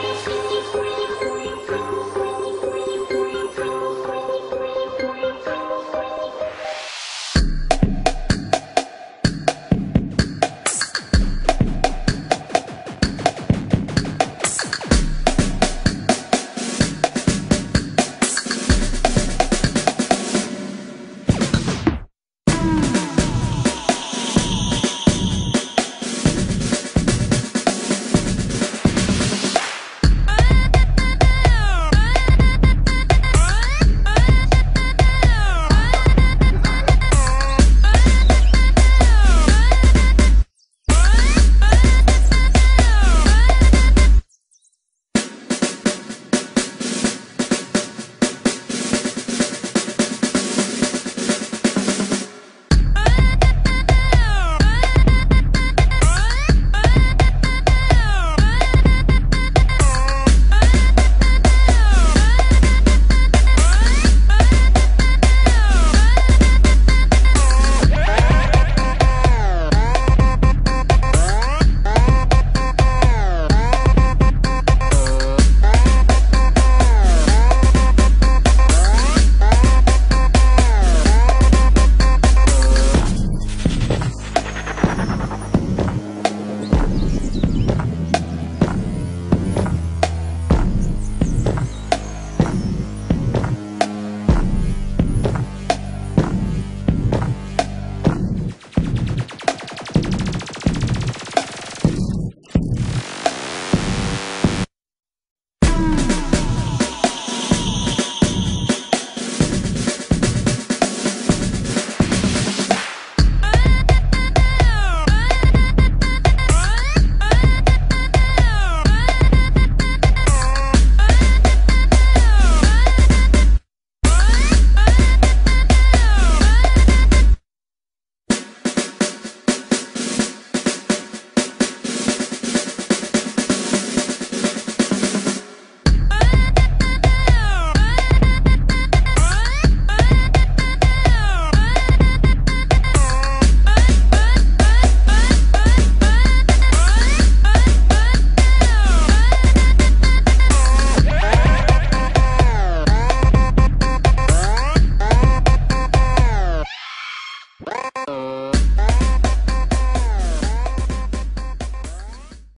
you?